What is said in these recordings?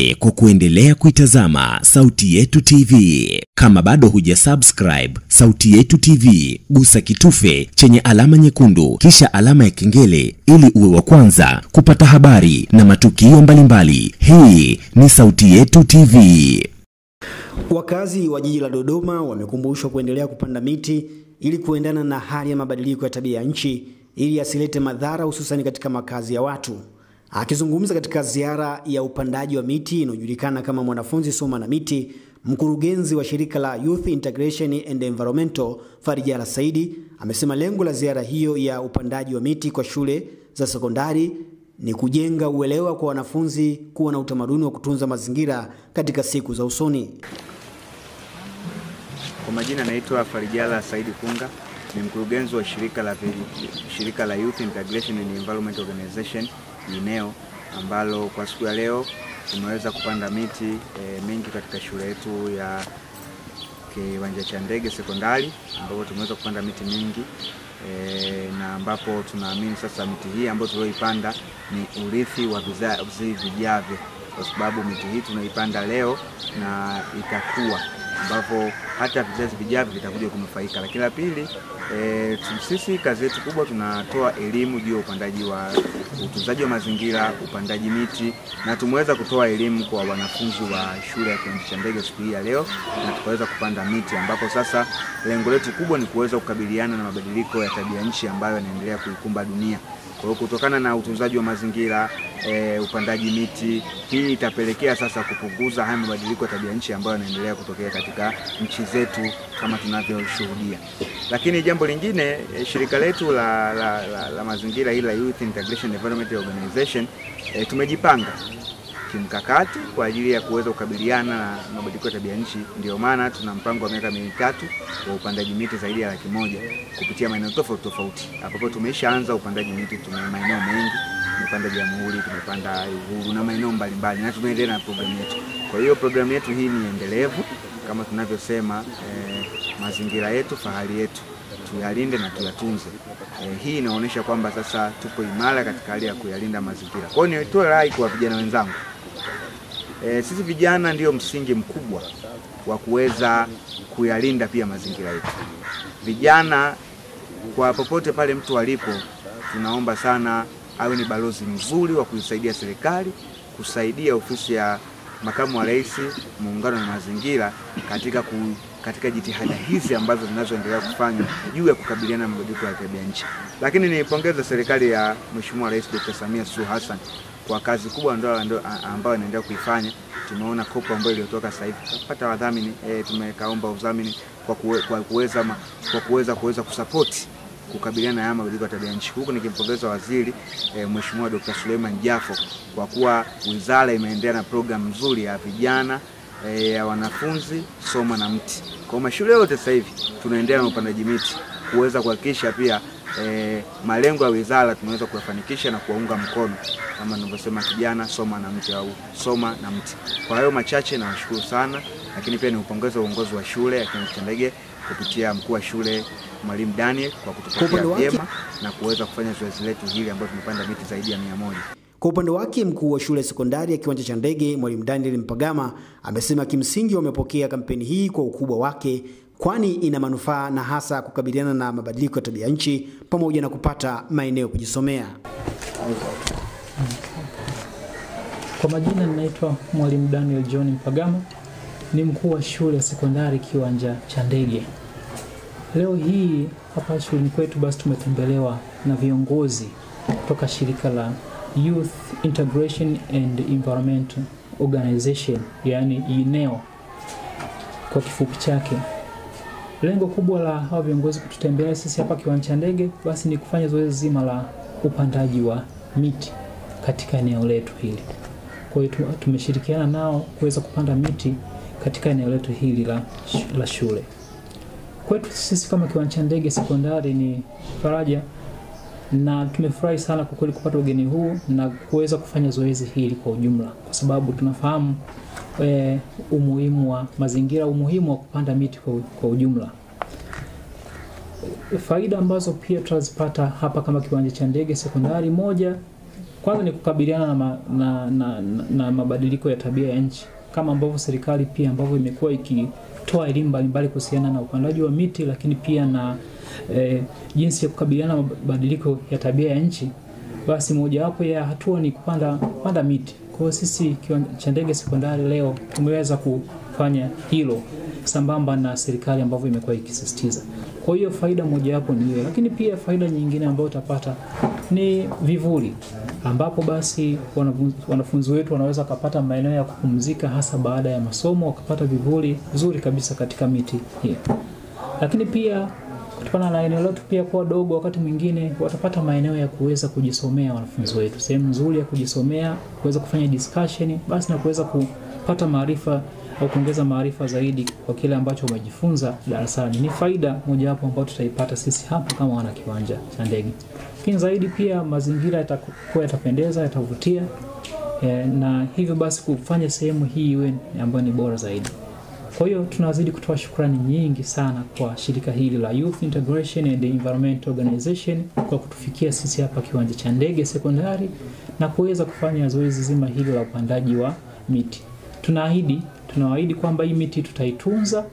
E, kwa kuendelea kuitazama Sauti Yetu TV. Kama bado huja subscribe Sauti Yetu TV, gusa kitufe chenye alama nyekundu kisha alama ya kengele ili uwe wa kwanza kupata habari na matukio mbalimbali. Hii ni Sauti Yetu TV. Wakazi wa jiji la Dodoma wamekumbushwa kuendelea kupanda miti ili kuendana na hali ya mabadiliko ya tabia ya nchi ili asilete madhara hususani katika makazi ya watu. Akizungumza katika ziara ya upandaji wa miti inayojulikana kama Mwanafunzi Soma na Miti, mkurugenzi wa shirika la Youth Integration and Environmental Farijala Saidi amesema lengo la ziara hiyo ya upandaji wa miti kwa shule za sekondari ni kujenga uelewa kwa wanafunzi kuwa na utamaduni wa kutunza mazingira katika siku za usoni. Kwa majina naitwa Farijala Saidi Kunga, ni mkurugenzi wa shirika la, shirika la Youth Integration and Environmental Organization INEO, ambalo kwa siku ya leo tumeweza kupanda miti e, mingi katika shule yetu ya kiwanja cha ndege sekondari, ambapo tumeweza kupanda miti mingi e, na ambapo tunaamini sasa miti hii ambayo tulioipanda ni urithi wa vizazi vijavyo, kwa sababu miti hii tunaipanda leo na itakuwa ambapo hata vizazi vijavyo vitakuja kunufaika. Lakini la pili, e, sisi kazi yetu kubwa tunatoa elimu juu ya upandaji wa utunzaji wa mazingira, upandaji miti, na tumeweza kutoa elimu kwa wanafunzi wa shule ya kiwanja cha ndege siku hii ya leo, na tukaweza kupanda miti, ambapo sasa lengo letu kubwa ni kuweza kukabiliana na mabadiliko ya tabia nchi ambayo yanaendelea kuikumba dunia. Kwa hiyo kutokana na utunzaji wa mazingira e, upandaji miti, hii itapelekea sasa kupunguza haya mabadiliko ya tabia nchi ambayo yanaendelea kutokea katika nchi zetu kama tunavyoshuhudia. Lakini jambo lingine e, shirika letu la, la, la, la mazingira hili la Youth Integration Development Organization e, tumejipanga kimkakati kwa ajili ya kuweza kukabiliana na mabadiliko ya tabia nchi. Ndio maana tuna mpango wa miaka mitatu wa upandaji miti zaidi ya laki moja kupitia maeneo tofauti tofauti, ambapo tumeshaanza upandaji miti. Tuna maeneo mengi, tumepanda Jamhuri, tumepanda Uhuru na maeneo mbalimbali, na tunaendelea na programu yetu. Kwa hiyo programu yetu hii ni endelevu kama tunavyosema, eh, mazingira yetu fahari yetu tuyalinde na tuyatunze. Eh, hii inaonyesha kwamba sasa tupo imara katika hali ya kuyalinda mazingira. Kwa hiyo nitoe rai kwa vijana wenzangu E, sisi vijana ndio msingi mkubwa wa kuweza kuyalinda pia mazingira yetu. Vijana kwa popote pale mtu alipo, tunaomba sana awe ni balozi mzuri wa kuisaidia serikali, kusaidia ofisi ya makamu wa rais, muungano na mazingira katika ku, katika jitihada hizi ambazo zinazoendelea kufanywa juu ya kukabiliana na mabadiliko ya tabia nchi. Lakini niipongeze serikali ya Mheshimiwa Rais Dr. Samia Suluhu Hassan kwa kazi kubwa ambayo inaendelea kuifanya. Tumeona kopo ambayo iliyotoka sasa hivi kupata wadhamini e, tumekaomba udhamini kwa kuweza kwa kuweza kuweza kusapoti kukabiliana na mabadiliko ya tabia nchi. Huku nikimpongeza waziri e, Mheshimiwa Dr. Suleiman Jafo kwa kuwa wizara imeendelea na programu nzuri ya vijana e, ya wanafunzi soma na mti. Kwa mashule yote sasa hivi tunaendelea na upandaji miti kuweza kuhakikisha pia E, malengo ya wizara tunaweza kuyafanikisha na kuwaunga mkono kama ninavyosema, kijana soma na mti au soma na mti. Kwa hayo machache nawashukuru sana, lakini pia niupongeze uongozi wa shule ya kiwanja cha ndege kupitia mkuu wa shule Mwalimu Daniel kwa kutupokea vyema na kuweza kufanya zoezi letu hili ambayo tumepanda miti zaidi ya mia moja. Kwa upande wake mkuu wa shule sekondari ya kiwanja cha ndege Mwalimu Daniel Mpagama amesema kimsingi wamepokea kampeni hii kwa ukubwa wake kwani ina manufaa na hasa kukabiliana na mabadiliko ya tabia nchi pamoja na kupata maeneo kujisomea. Kwa majina ninaitwa Mwalimu Daniel John Mpagama, ni mkuu wa shule ya sekondari kiwanja cha ndege. Leo hii hapa shuleni kwetu basi tumetembelewa na viongozi kutoka shirika la Youth Integration and Environment Organization, yani INEO kwa kifupi chake. Lengo kubwa la hawa viongozi kututembelea sisi hapa kiwanja cha ndege basi ni kufanya zoezi zima la upandaji wa miti katika eneo letu hili. Kwa hiyo tumeshirikiana nao kuweza kupanda miti katika eneo letu hili la, la shule. Kwetu sisi kama kiwanja cha ndege sekondari ni faraja na tumefurahi sana kwa kweli kupata ugeni huu na kuweza kufanya zoezi hili kwa ujumla, kwa sababu tunafahamu e, umuhimu wa mazingira, umuhimu wa kupanda miti kwa, kwa ujumla. Faida ambazo pia tutazipata hapa kama kiwanja cha ndege sekondari, moja Kwanza ni kukabiliana na, ma, na, na, na, na mabadiliko ya tabia ya nchi kama ambavyo serikali pia ambavyo imekuwa ikitoa elimu mbalimbali kuhusiana na upandaji wa miti, lakini pia na e, jinsi ya kukabiliana na mabadiliko ya tabia ya nchi. Basi mojawapo ya hatua ni kupanda, kupanda miti. Kwa hiyo sisi cha ndege sekondari leo tumeweza kufanya hilo sambamba na serikali ambavyo imekuwa ikisisitiza. Kwa hiyo faida mojawapo ni hiyo, lakini pia faida nyingine ambayo utapata ni vivuli, ambapo basi wanafunzi, wetu wanaweza wakapata maeneo ya kupumzika, hasa baada ya masomo, wakapata vivuli vizuri kabisa katika miti hii. Lakini pia kutokana na eneo letu pia kuwa dogo, wakati mwingine watapata maeneo ya kuweza kujisomea wanafunzi wetu, sehemu nzuri ya kujisomea, kuweza kufanya discussion, basi na kuweza kupata maarifa au kuongeza maarifa zaidi kwa kile ambacho umejifunza darasani. Ni faida mojawapo ambayo tutaipata sisi hapa kama wana kiwanja cha ndege. Lakini zaidi pia mazingira yatakuwa yatapendeza, yatavutia e, na hivyo basi kufanya sehemu hii iwe ambayo ni bora zaidi. Kwa hiyo tunazidi kutoa shukrani nyingi sana kwa shirika hili la Youth Integration and Environment Organization kwa kutufikia sisi hapa kiwanja cha ndege sekondari na kuweza kufanya zoezi zima hili la upandaji wa miti. Tunaahidi tunawaahidi kwamba hii miti tutaitunza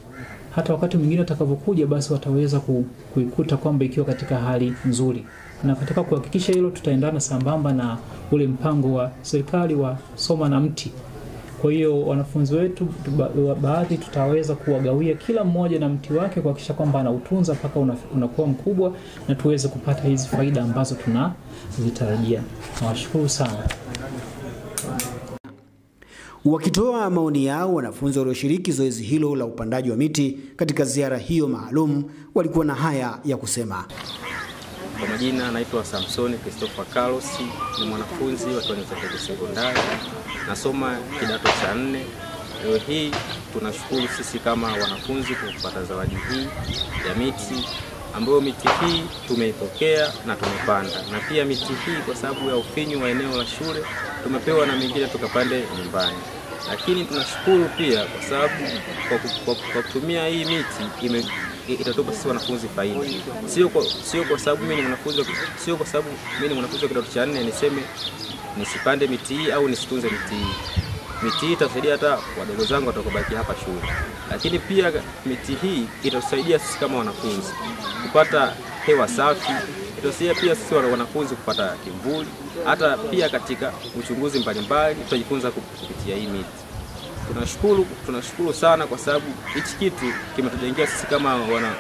hata wakati mwingine watakavyokuja, basi wataweza kuikuta kwamba ikiwa katika hali nzuri, na katika kuhakikisha hilo tutaendana sambamba na ule mpango wa serikali wa soma na mti. Kwa hiyo wanafunzi wetu ba, baadhi tutaweza kuwagawia kila mmoja na mti wake kuhakikisha kwamba anautunza mpaka una, unakuwa mkubwa na tuweze kupata hizi faida ambazo tunazitarajia. Nawashukuru sana. Wakitoa maoni yao, wanafunzi walioshiriki zoezi hilo la upandaji wa miti katika ziara hiyo maalum walikuwa na haya ya kusema. Kwa majina naitwa Samsoni Christopher Carlos, ni mwanafunzi wa Kiwanja cha Sekondari, nasoma kidato cha nne. Leo hii tunashukuru sisi kama wanafunzi kwa kupata zawadi hii ya miti ambayo miti hii tumeipokea na tumepanda, na pia miti hii kwa sababu ya ufinyu wa eneo la shule tumepewa na mingine tukapande nyumbani. Lakini tunashukuru pia kwa sababu kwa, kutumia hii miti itatupa sisi wanafunzi faida, sio kwa, sio kwa sababu mimi ni mwanafunzi sio kwa sababu mimi ni mwanafunzi wa kidato cha nne niseme nisipande miti hii au nisitunze miti hii. Miti hii itasaidia hata wadogo zangu watakobaki hapa shule, lakini pia miti hii itatusaidia sisi kama wanafunzi kupata hewa safi, itasaidia pia sisi wanafunzi kupata kivuli, hata pia katika uchunguzi mbalimbali tutajifunza kupitia hii miti. Tunashukuru, tunashukuru sana kwa sababu hichi kitu kimetujengea sisi kama wana,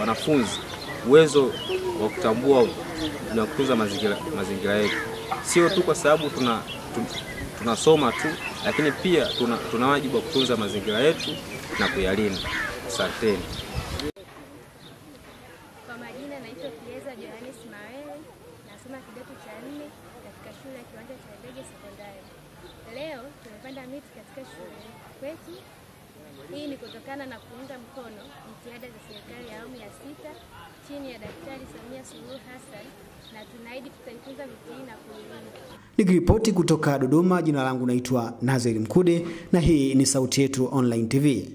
wanafunzi uwezo wa kutambua na kutunza mazingira, mazingira yetu, sio tu kwa sababu tuna, tunasoma tu, lakini pia tuna, tuna wajibu wa kutunza mazingira yetu na kuyalinda. Asanteni. Kwa majina naitwa Kieza Johannes Mawele, nasoma kidato cha nne katika shule ya Kiwanja cha Ndege Sekondari. Leo tumepanda miti katika shule kwetu. Hii ni kutokana na kuunga mkono jitihada za serikali ya awamu ya sita chini ya Daktari Samia Suluhu Hassan, na tunaahidi tutaitunza miti hii na kuilinda. Nikiripoti kutoka Dodoma, jina langu naitwa Nazeri Mkude na hii ni Sauti Yetu Online TV.